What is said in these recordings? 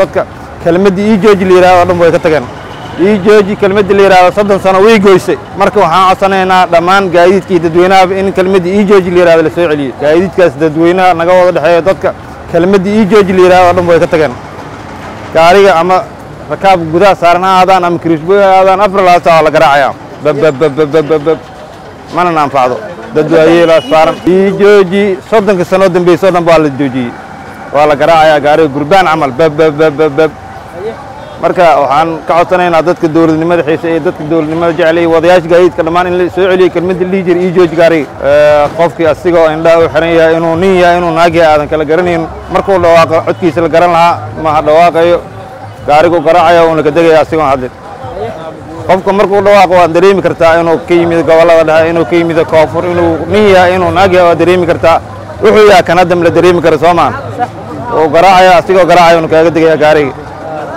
dadka kelmaddii ii jooji la yidhahdo dhan way ka tageen. Ii jooji kelmaddii la yidhahdo soddon sano way goysay. Marka waxaan codsanaynaa dhammaan gaadiidkii dadweynahaba in kelmaddii ii jooji la yidhahdo la soo celiyo gaadiidkaas dadweynaha naga wada dhexeeya dadka kelmaddii ii jooji la yidhahdo dhan way ka tageen. Gaariga ama rakaabka gudaha saaran ha aadaan ama kiriishboy ha aadaan afar labaad saac waa la garaacayaa babbabbabbabbab mana na anfacdo dad waayeelaa saaran. Ii jooji soddonka sanoo dambaysa o dhan baa la joojiyey waa la garaacayaa gaariga gurbaan camal babbabbabbabb marka waxaan ka codsanaynaa dadka dowladnimada xiise iyo dadka dowladnimada jecel iyo wadayaasha gaadiidka dhammaan in la soo celiyo kelmadda lihi jira ii jooji gaariga qofkii asigoo indhaha u xiran yahay inuu nin yahay inuu naag yahay aadan kala garanayn. Markuu dhawaaqo codkiisa la garan lahaa ma ha dhawaaqayo. Gaarigu garaacaya uuna ka degaya asigoon hadlin qofka markuu dhawaaqo waad dareemi kartaa inuu ka yimid gobollada dhexe inuu ka yimid koonfur inuu nin yahay inuu naag yahay waad dareemi kartaa. Wuxuu yahay kanadam la dareemi kara soo maan uu garaacaya asigoo garaacaya uuna kaaga degaya gaariga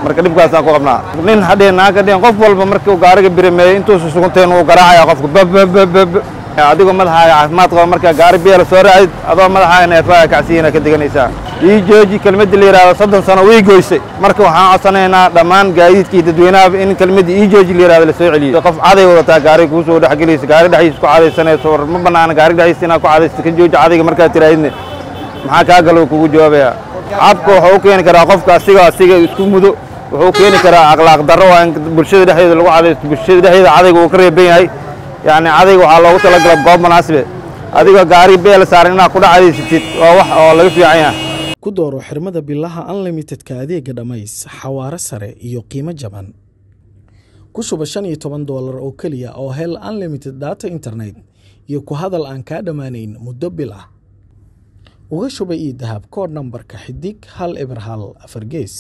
marka dhibkaasaan ku qabnaa. Nin hadheen naag hadheen qof walba markii uu gaariga birameeyey intuusa sugunteen wuu garaacaya qofka babbabbab adigoo madaxaaga caafimaad qaba markaa gaari biela soo raacid adoo madaxaaga neefaaga kacsiyina ka deganaysaa ii jooji kelmaddii la yidhahdo soddon sano way goysay. Marka waxaan codsanaynaa dhammaan gaadiidkii dadweynahaba in kelmaddii ii jooji la yidhahdo la soo celiyo. Qof caday wadataa gaariga kuu soo dhexgelaysa gaari dhexdiisa ku cadaysanayso war ma bannaana gaari dhexdiisa inaad ku cadaysto ka jooji cadayga markaad tiraahidne. Maxaa kaa galo kugu jawaabaya cabka wuxuu u keeni karaa qofka asiga asiga isku mudo. Wuxuu keeni karaa akhlaaq darro. Waa in bulshada dhexdeeda lagu cadaysto bulshada dhexdeeda cadayga uu ka reeban yahay. Yacni cadayga waxaa loogu talagala goob munaasibe adigoo gaari beel saaran inaad ku dhacdaysatid waa wax oo laga fiican yahay. Ku dooro xirmada bilaha unlimitedka adeega dhammays xawaare sare iyo qiimo jaban. Ku shuba shan iyo toban doolar oo keliya oo hel unlimited data internet iyo ku hadal aan kaa dhammaanayn muddo bil ah uga shubay iyo dahab koor nambarka xidig hal eber hal afar gees.